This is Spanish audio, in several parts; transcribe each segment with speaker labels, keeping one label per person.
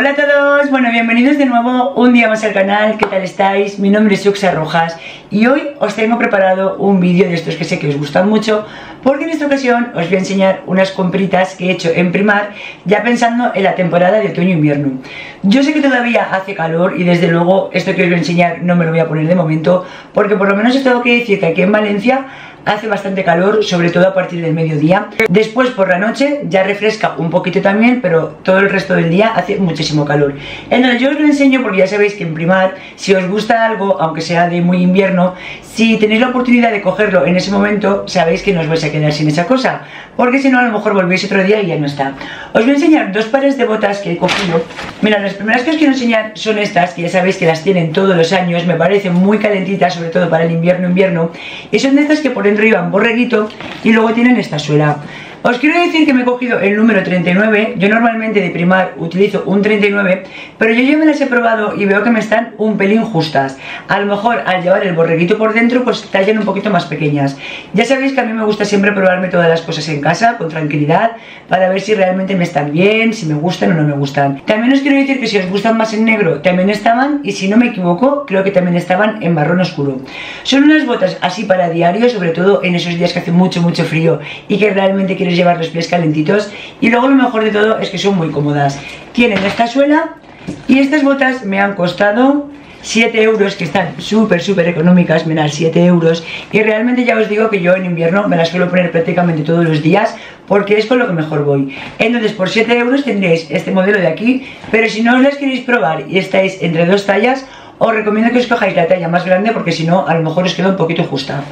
Speaker 1: Hola a todos, bueno bienvenidos de nuevo un día más al canal, ¿qué tal estáis? Mi nombre es Yuxa Rojas y hoy os tengo preparado un vídeo de estos que sé que os gustan mucho porque en esta ocasión os voy a enseñar unas compritas que he hecho en Primar ya pensando en la temporada de otoño-invierno Yo sé que todavía hace calor y desde luego esto que os voy a enseñar no me lo voy a poner de momento porque por lo menos os tengo que decir que aquí en Valencia hace bastante calor, sobre todo a partir del mediodía. Después por la noche ya refresca un poquito también, pero todo el resto del día hace muchísimo calor. Entonces yo os lo enseño porque ya sabéis que en Primar, si os gusta algo, aunque sea de muy invierno, si tenéis la oportunidad de cogerlo en ese momento, sabéis que no os vais a quedar sin esa cosa, porque si no a lo mejor volvéis otro día y ya no está. Os voy a enseñar dos pares de botas que he cogido. Mira, las primeras que os quiero enseñar son estas, que ya sabéis que las tienen todos los años, me parecen muy calentitas, sobre todo para el invierno invierno, y son de estas que por dentro iban borreguito y luego tienen esta suela. Os quiero decir que me he cogido el número 39, yo normalmente de primar utilizo un 39, pero yo ya me las he probado y veo que me están un pelín justas. A lo mejor al llevar el borreguito por dentro pues tallan un poquito más pequeñas. Ya sabéis que a mí me gusta siempre probarme todas las cosas en casa con tranquilidad para ver si realmente me están bien, si me gustan o no me gustan. También os quiero decir que si os gustan más en negro también estaban y si no me equivoco creo que también estaban en marrón oscuro. Son unas botas así para diario, sobre todo en esos días que hace mucho mucho frío y que realmente quiero llevar los pies calentitos. Y luego lo mejor de todo es que son muy cómodas. Tienen esta suela y estas botas me han costado 7 euros que están súper súper económicas, mirad 7 euros. Y realmente ya os digo que yo en invierno me las suelo poner prácticamente todos los días porque es con lo que mejor voy. Entonces por 7 euros tendréis este modelo de aquí pero si no os las queréis probar y estáis entre dos tallas os recomiendo que os cojáis la talla más grande porque si no a lo mejor os queda un poquito justa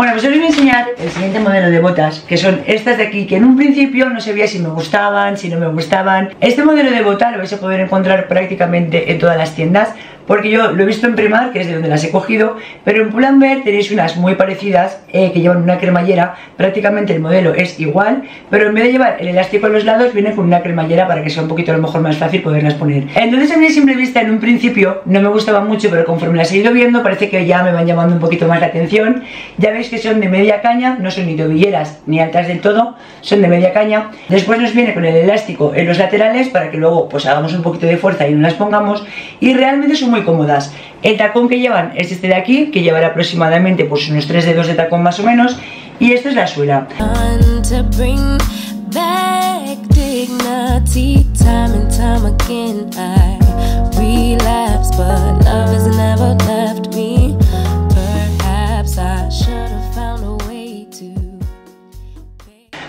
Speaker 1: Bueno, pues os voy a enseñar el siguiente modelo de botas, que son estas de aquí, que en un principio no sabía si me gustaban, si no me gustaban. Este modelo de bota lo vais a poder encontrar prácticamente en todas las tiendas, porque yo lo he visto en Primar, que es de donde las he cogido, pero en Pull&Bear tenéis unas muy parecidas eh, que llevan una cremallera, prácticamente el modelo es igual, pero en vez de llevar el elástico a los lados viene con una cremallera para que sea un poquito a lo mejor más fácil poderlas poner. Entonces a mí simple vista en un principio no me gustaba mucho, pero conforme las he ido viendo parece que ya me van llamando un poquito más la atención. Ya veis que son de media caña, no son ni tobilleras ni altas del todo, son de media caña. Después nos viene con el elástico en los laterales para que luego pues hagamos un poquito de fuerza y no las pongamos y realmente son muy cómodas. El tacón que llevan es este de aquí, que llevará aproximadamente pues unos 3 dedos de tacón más o menos, y esta es la suela.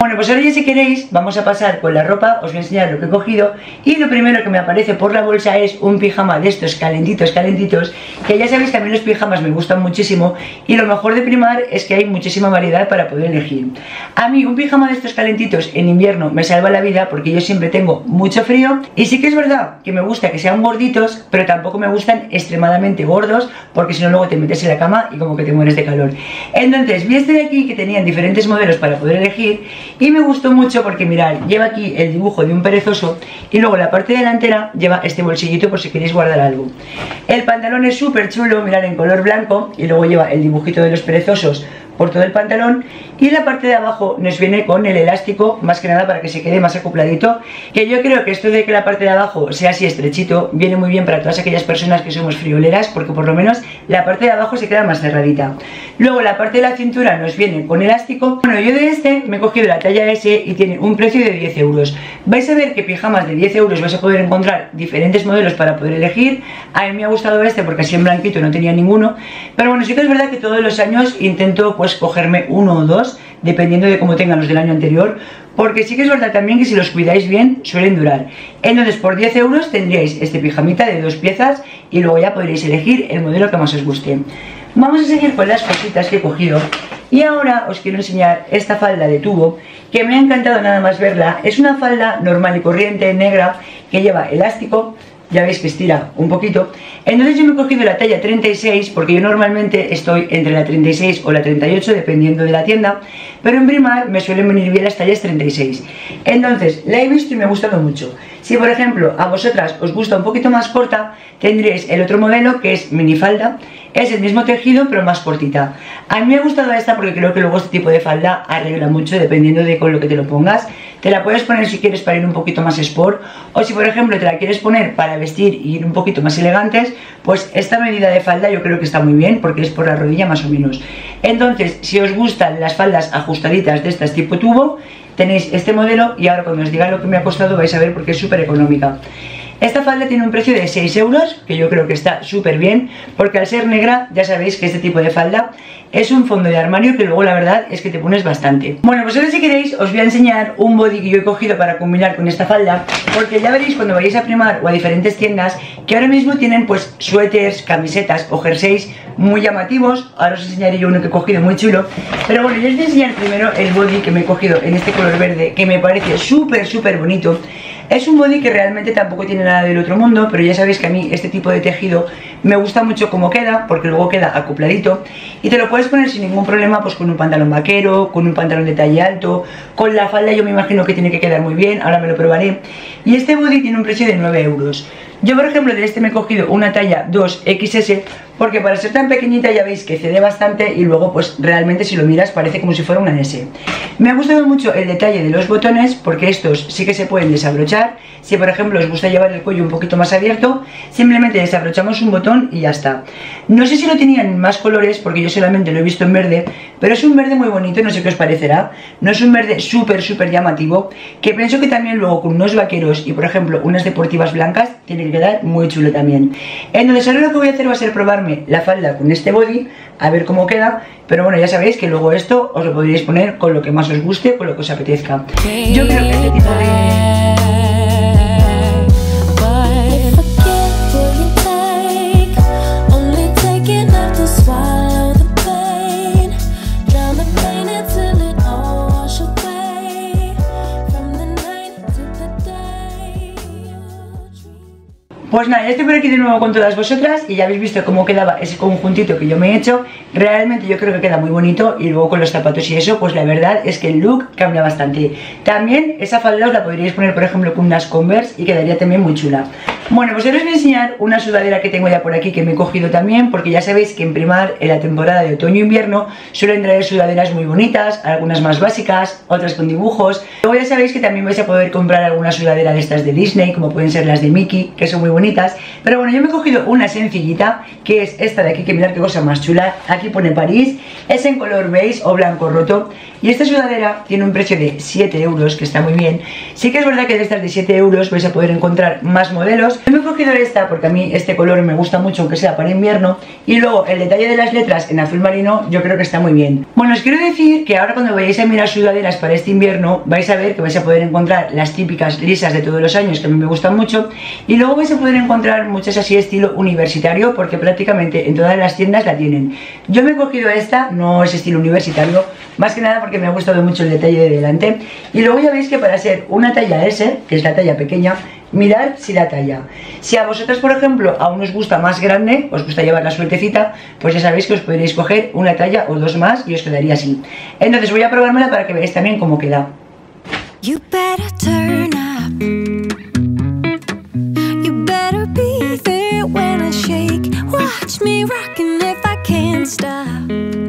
Speaker 1: Bueno, pues ahora ya si queréis, vamos a pasar con la ropa, os voy a enseñar lo que he cogido y lo primero que me aparece por la bolsa es un pijama de estos calentitos, calentitos, que ya sabéis que a mí los pijamas me gustan muchísimo y lo mejor de primar es que hay muchísima variedad para poder elegir. A mí un pijama de estos calentitos en invierno me salva la vida porque yo siempre tengo mucho frío y sí que es verdad que me gusta que sean gorditos, pero tampoco me gustan extremadamente gordos porque si no luego te metes en la cama y como que te mueres de calor. Entonces vi este de aquí que tenían diferentes modelos para poder elegir y me gustó mucho porque mirad, lleva aquí el dibujo de un perezoso y luego la parte delantera lleva este bolsillito por si queréis guardar algo. El pantalón es súper chulo, mirad en color blanco y luego lleva el dibujito de los perezosos por todo el pantalón y la parte de abajo nos viene con el elástico más que nada para que se quede más acopladito que yo creo que esto de que la parte de abajo sea así estrechito viene muy bien para todas aquellas personas que somos frioleras porque por lo menos la parte de abajo se queda más cerradita. Luego la parte de la cintura nos viene con elástico. Bueno yo de este me he cogido la talla S y tiene un precio de 10 euros. Vais a ver que pijamas de 10 euros vais a poder encontrar diferentes modelos para poder elegir. A mí me ha gustado este porque así en blanquito no tenía ninguno. Pero bueno sí que es verdad que todos los años intento pues cogerme uno o dos, dependiendo de cómo tengan los del año anterior, porque sí que es verdad también que si los cuidáis bien, suelen durar. Entonces, por 10 euros tendríais este pijamita de dos piezas y luego ya podréis elegir el modelo que más os guste. Vamos a seguir con las cositas que he cogido y ahora os quiero enseñar esta falda de tubo que me ha encantado nada más verla. Es una falda normal y corriente, negra, que lleva elástico ya veis que estira un poquito. Entonces yo me he cogido la talla 36 porque yo normalmente estoy entre la 36 o la 38 dependiendo de la tienda, pero en Primar me suelen venir bien las tallas 36. Entonces la he visto y me ha gustado mucho. Si por ejemplo a vosotras os gusta un poquito más corta, tendréis el otro modelo que es minifalda es el mismo tejido pero más cortita. A mí me ha gustado esta porque creo que luego este tipo de falda arregla mucho dependiendo de con lo que te lo pongas. Te la puedes poner si quieres para ir un poquito más sport o si por ejemplo te la quieres poner para vestir y ir un poquito más elegantes, pues esta medida de falda yo creo que está muy bien porque es por la rodilla más o menos. Entonces, si os gustan las faldas ajustaditas de estas tipo tubo, tenéis este modelo y ahora cuando os diga lo que me ha costado vais a ver porque es súper económica. Esta falda tiene un precio de 6 euros, que yo creo que está súper bien, porque al ser negra ya sabéis que este tipo de falda es un fondo de armario que luego la verdad es que te pones bastante. Bueno, pues ahora si queréis os voy a enseñar un body que yo he cogido para combinar con esta falda, porque ya veréis cuando vayáis a primar o a diferentes tiendas que ahora mismo tienen pues suéteres, camisetas o jerseys muy llamativos. Ahora os enseñaré yo uno que he cogido muy chulo. Pero bueno, yo os voy a enseñar primero el body que me he cogido en este color verde, que me parece súper, súper bonito. Es un body que realmente tampoco tiene nada del otro mundo, pero ya sabéis que a mí este tipo de tejido me gusta mucho cómo queda, porque luego queda acopladito y te lo puedes poner sin ningún problema pues con un pantalón vaquero, con un pantalón de talle alto, con la falda yo me imagino que tiene que quedar muy bien, ahora me lo probaré. Y este body tiene un precio de 9 euros. Yo por ejemplo de este me he cogido una talla 2XS porque para ser tan pequeñita ya veis que cede bastante y luego pues realmente si lo miras parece como si fuera una S. Me ha gustado mucho el detalle de los botones porque estos sí que se pueden desabrochar. Si por ejemplo os gusta llevar el cuello un poquito más abierto, simplemente desabrochamos un botón y ya está. No sé si lo tenían más colores porque yo solamente lo he visto en verde, pero es un verde muy bonito, no sé qué os parecerá. No es un verde súper súper llamativo, que pienso que también luego con unos vaqueros y por ejemplo unas deportivas blancas tiene que quedar muy chulo también. Entonces ahora lo que voy a hacer va a ser la falda con este body a ver cómo queda. Pero bueno ya sabéis que luego esto os lo podríais poner con lo que más os guste con lo que os apetezca. Yo creo que este tipo de Pues nada, ya estoy por aquí de nuevo con todas vosotras y ya habéis visto cómo quedaba ese conjuntito que yo me he hecho. Realmente yo creo que queda muy bonito y luego con los zapatos y eso, pues la verdad es que el look cambia bastante. También esa falda os la podríais poner por ejemplo con unas Converse y quedaría también muy chula. Bueno, pues ahora os voy a enseñar una sudadera que tengo ya por aquí que me he cogido también porque ya sabéis que en primar, en la temporada de otoño-invierno, suelen traer sudaderas muy bonitas, algunas más básicas, otras con dibujos. Luego ya sabéis que también vais a poder comprar alguna sudadera de estas de Disney, como pueden ser las de Mickey, que son muy bonitas pero bueno, yo me he cogido una sencillita, que es esta de aquí, que mirad qué cosa más chula. Aquí pone París, es en color beige o blanco roto. Y esta sudadera tiene un precio de 7 euros, que está muy bien. Sí que es verdad que de estas de 7 euros vais a poder encontrar más modelos. Yo me he cogido esta porque a mí este color me gusta mucho, aunque sea para invierno. Y luego el detalle de las letras en azul marino yo creo que está muy bien. Bueno, os quiero decir que ahora cuando vayáis a mirar sudaderas para este invierno, vais a ver que vais a poder encontrar las típicas lisas de todos los años, que a mí me gustan mucho. Y luego vais a poder encontrar muchas así estilo universitario porque prácticamente en todas las tiendas la tienen. Yo me he cogido esta, no es estilo universitario, más que nada porque me ha gustado mucho el detalle de delante. Y luego ya veis que para ser una talla S, que es la talla pequeña, mirad si la talla. Si a vosotros, por ejemplo, aún os gusta más grande, os gusta llevar la sueltecita, pues ya sabéis que os podréis coger una talla o dos más y os quedaría así. Entonces voy a probármela para que veáis también cómo queda. me rocking if I can't stop.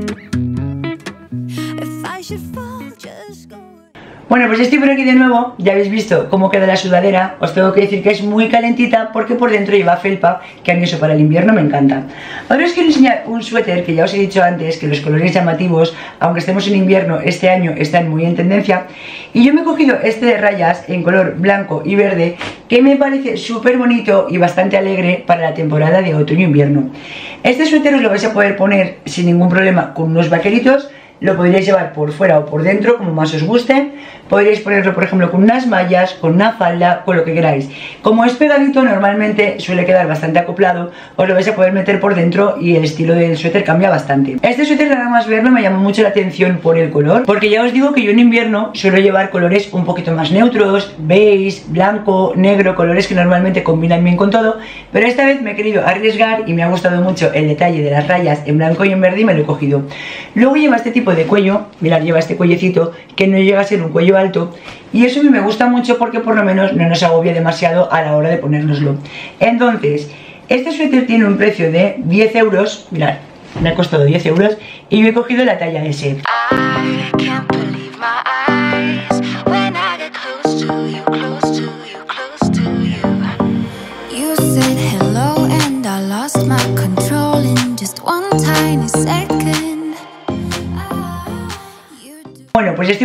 Speaker 1: Bueno, pues estoy por aquí de nuevo, ya habéis visto cómo queda la sudadera, os tengo que decir que es muy calentita porque por dentro lleva felpa, que a mí eso para el invierno me encanta. Ahora os quiero enseñar un suéter que ya os he dicho antes, que los colores llamativos, aunque estemos en invierno, este año están muy en tendencia, y yo me he cogido este de rayas en color blanco y verde, que me parece súper bonito y bastante alegre para la temporada de otoño-invierno. Este suéter os lo vais a poder poner sin ningún problema con unos vaqueritos, lo podríais llevar por fuera o por dentro, como más os guste. Podríais ponerlo, por ejemplo, con unas mallas, con una falda, con lo que queráis. Como es pegadito, normalmente suele quedar bastante acoplado, os lo vais a poder meter por dentro y el estilo del suéter cambia bastante. Este suéter, nada más verlo, me llamó mucho la atención por el color, porque ya os digo que yo en invierno suelo llevar colores un poquito más neutros, beige, blanco, negro, colores que normalmente combinan bien con todo, pero esta vez me he querido arriesgar y me ha gustado mucho el detalle de las rayas en blanco y en verde y me lo he cogido. Luego lleva este tipo de cuello, mirad, lleva este cuellecito que no llega a ser un cuello alto y eso a mí me gusta mucho porque por lo menos no nos agobia demasiado a la hora de ponérnoslo. Entonces, este suéter tiene un precio de 10 euros, mirad, me ha costado 10 euros y yo he cogido la talla S. Pues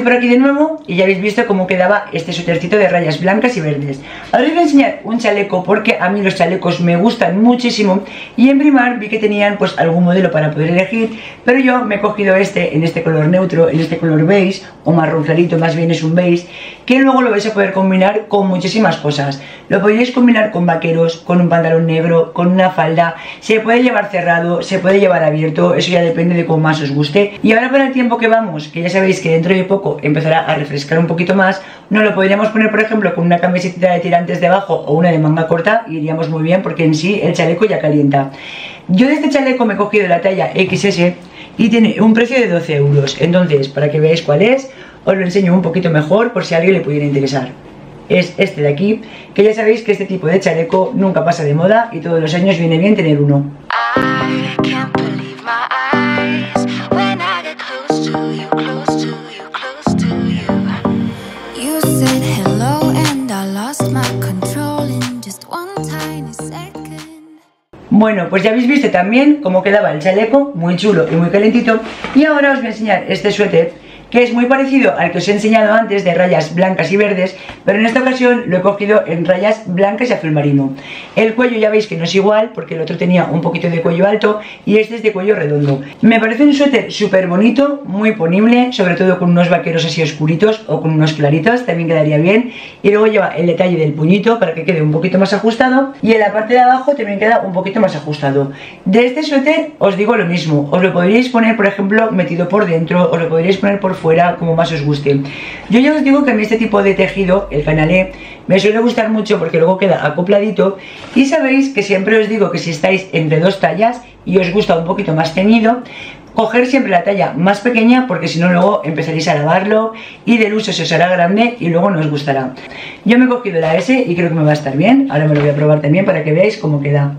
Speaker 1: por aquí de nuevo y ya habéis visto cómo quedaba este suétercito de rayas blancas y verdes. Ahora os voy a enseñar un chaleco porque a mí los chalecos me gustan muchísimo y en Primar vi que tenían pues algún modelo para poder elegir, pero yo me he cogido este en este color neutro, en este color beige o marrón clarito, más bien es un beige, que luego lo vais a poder combinar con muchísimas cosas. Lo podéis combinar con vaqueros, con un pantalón negro, con una falda, se puede llevar cerrado, se puede llevar abierto, eso ya depende de cómo más os guste. Y ahora para el tiempo que vamos, que ya sabéis que dentro de poco empezará a refrescar un poquito más, nos lo podríamos poner por ejemplo con una camiseta de tirantes debajo o una de manga corta iríamos muy bien porque en sí el chaleco ya calienta. Yo de este chaleco me he cogido la talla XS y tiene un precio de 12 euros, entonces para que veáis cuál es, os lo enseño un poquito mejor por si a alguien le pudiera interesar es este de aquí, que ya sabéis que este tipo de chaleco nunca pasa de moda y todos los años viene bien tener uno. Bueno, pues ya habéis visto también cómo quedaba el chaleco, muy chulo y muy calentito. Y ahora os voy a enseñar este suéter que es muy parecido al que os he enseñado antes de rayas blancas y verdes, pero en esta ocasión lo he cogido en rayas blancas y azul marino. El cuello ya veis que no es igual, porque el otro tenía un poquito de cuello alto y este es de cuello redondo. Me parece un suéter súper bonito, muy ponible, sobre todo con unos vaqueros así oscuritos o con unos claritos, también quedaría bien. Y luego lleva el detalle del puñito para que quede un poquito más ajustado y en la parte de abajo también queda un poquito más ajustado. De este suéter os digo lo mismo, os lo podríais poner por ejemplo metido por dentro, os lo podríais poner por fuera, como más os guste. Yo ya os digo que a mí este tipo de tejido, el canalé, me suele gustar mucho porque luego queda acopladito y sabéis que siempre os digo que si estáis entre dos tallas y os gusta un poquito más ceñido, coger siempre la talla más pequeña porque si no luego empezaréis a lavarlo y del uso se os hará grande y luego no os gustará. Yo me he cogido la S y creo que me va a estar bien, ahora me lo voy a probar también para que veáis cómo queda.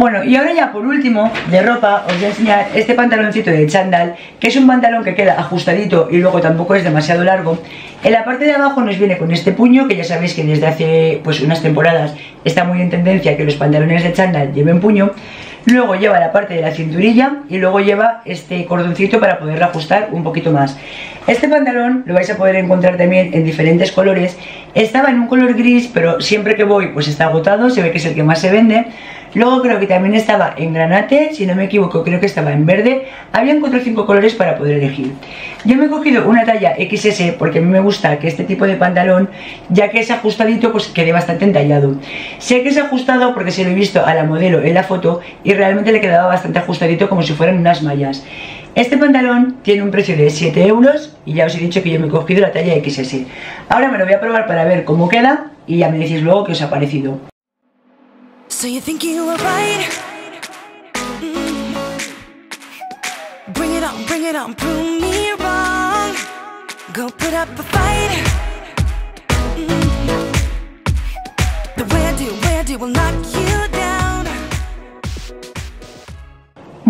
Speaker 1: Bueno, y ahora ya por último, de ropa, os voy a enseñar este pantaloncito de chandal, que es un pantalón que queda ajustadito y luego tampoco es demasiado largo. En la parte de abajo nos viene con este puño, que ya sabéis que desde hace pues unas temporadas está muy en tendencia que los pantalones de chandal lleven puño. Luego lleva la parte de la cinturilla y luego lleva este cordoncito para poderlo ajustar un poquito más. Este pantalón lo vais a poder encontrar también en diferentes colores. Estaba en un color gris, pero siempre que voy pues está agotado, se ve que es el que más se vende. Luego creo que también estaba en granate, si no me equivoco creo que estaba en verde. Habían 4 o 5 colores para poder elegir. Yo me he cogido una talla XS porque a mí me gusta que este tipo de pantalón, ya que es ajustadito, pues quede bastante entallado. Sé que es ajustado porque se lo he visto a la modelo en la foto y realmente le quedaba bastante ajustadito como si fueran unas mallas. Este pantalón tiene un precio de 7 euros y ya os he dicho que yo me he cogido la talla XS. Ahora me lo voy a probar para ver cómo queda y ya me decís luego qué os ha parecido. So you think you were right? Mm. Bring it on, bring it on, prove me wrong. Go put up a fight. Mm. The way I do, way I do will knock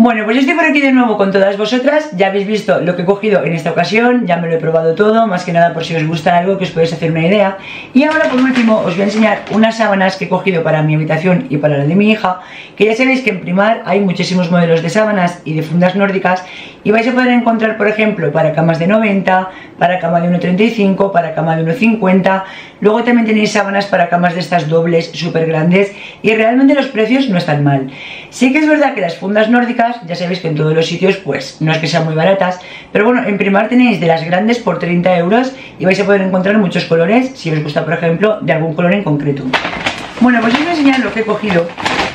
Speaker 1: Bueno, pues yo estoy por aquí de nuevo con todas vosotras, ya habéis visto lo que he cogido en esta ocasión, ya me lo he probado todo, más que nada por si os gusta algo que os podéis hacer una idea. Y ahora por último os voy a enseñar unas sábanas que he cogido para mi habitación y para la de mi hija, que ya sabéis que en Primar hay muchísimos modelos de sábanas y de fundas nórdicas y vais a poder encontrar, por ejemplo, para camas de 90, para cama de 1,35, para cama de 1,50, luego también tenéis sábanas para camas de estas dobles súper grandes y realmente los precios no están mal. Sí que es verdad que las fundas nórdicas, ya sabéis que en todos los sitios pues no es que sean muy baratas, pero bueno, en Primar tenéis de las grandes por 30 euros y vais a poder encontrar muchos colores, si os gusta por ejemplo de algún color en concreto. Bueno, pues os voy a enseñar lo que he cogido,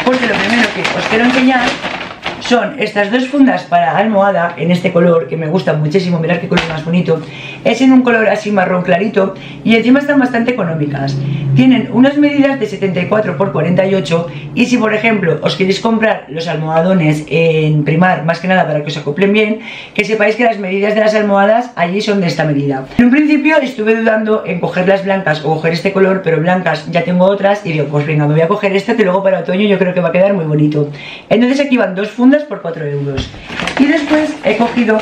Speaker 1: porque lo primero que os quiero enseñar son estas dos fundas para almohada en este color que me gusta muchísimo, mirad qué color más bonito. Es en un color así marrón clarito y encima están bastante económicas. Tienen unas medidas de 74 x 48 y si por ejemplo os queréis comprar los almohadones en primar, más que nada para que os acoplen bien que sepáis que las medidas de las almohadas allí son de esta medida. En un principio estuve dudando en coger las blancas o coger este color pero blancas ya tengo otras y digo pues venga me voy a coger esta que luego para otoño yo creo que va a quedar muy bonito. Entonces aquí van dos fundas por 4 euros y después he cogido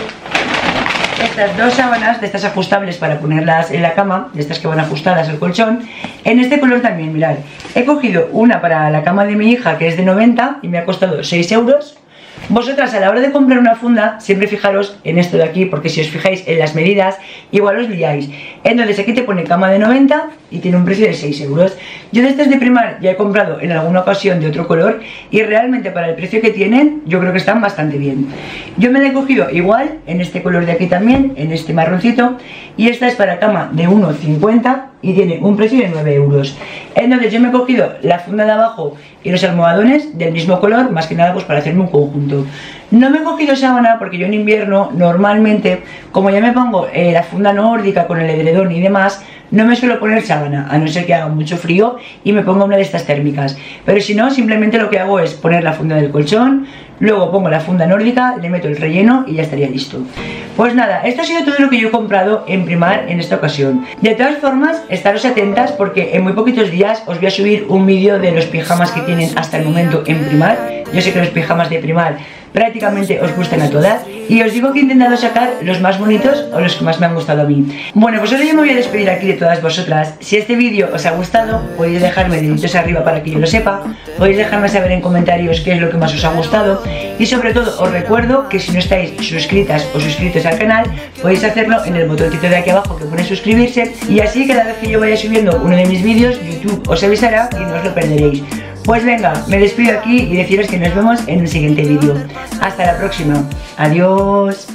Speaker 1: estas dos sábanas de estas ajustables para ponerlas en la cama, de estas que van ajustadas al colchón, en este color también, mirad. He cogido una para la cama de mi hija que es de 90 y me ha costado 6 euros vosotras a la hora de comprar una funda, siempre fijaros en esto de aquí, porque si os fijáis en las medidas, igual os liáis. Entonces aquí te pone cama de 90 y tiene un precio de 6 euros. Yo de estas de primar ya he comprado en alguna ocasión de otro color y realmente para el precio que tienen, yo creo que están bastante bien. Yo me la he cogido igual, en este color de aquí también, en este marroncito, y esta es para cama de 1,50 y tiene un precio de 9 euros. Entonces yo me he cogido la funda de abajo y los almohadones del mismo color, más que nada pues para hacerme un conjunto. No me he cogido sábana porque yo en invierno normalmente, como ya me pongo eh, la funda nórdica con el edredón y demás, no me suelo poner sábana, a no ser que haga mucho frío y me ponga una de estas térmicas. Pero si no, simplemente lo que hago es poner la funda del colchón, luego pongo la funda nórdica, le meto el relleno y ya estaría listo. Pues nada, esto ha sido todo lo que yo he comprado en Primar en esta ocasión. De todas formas, estaros atentas porque en muy poquitos días os voy a subir un vídeo de los pijamas que tienen hasta el momento en Primar. Yo sé que los pijamas de Primar prácticamente os gustan a todas y os digo que he intentado sacar los más bonitos o los que más me han gustado a mí. Bueno, pues ahora yo me voy a despedir aquí de todas vosotras. Si este vídeo os ha gustado, podéis dejarme deditos arriba para que yo lo sepa, podéis dejarme saber en comentarios qué es lo que más os ha gustado y sobre todo os recuerdo que si no estáis suscritas o suscritos al canal, podéis hacerlo en el botoncito de aquí abajo que pone suscribirse y así cada vez que yo vaya subiendo uno de mis vídeos, YouTube os avisará y no os lo perderéis. Pues venga, me despido aquí y deciros que nos vemos en un siguiente vídeo. Hasta la próxima. Adiós.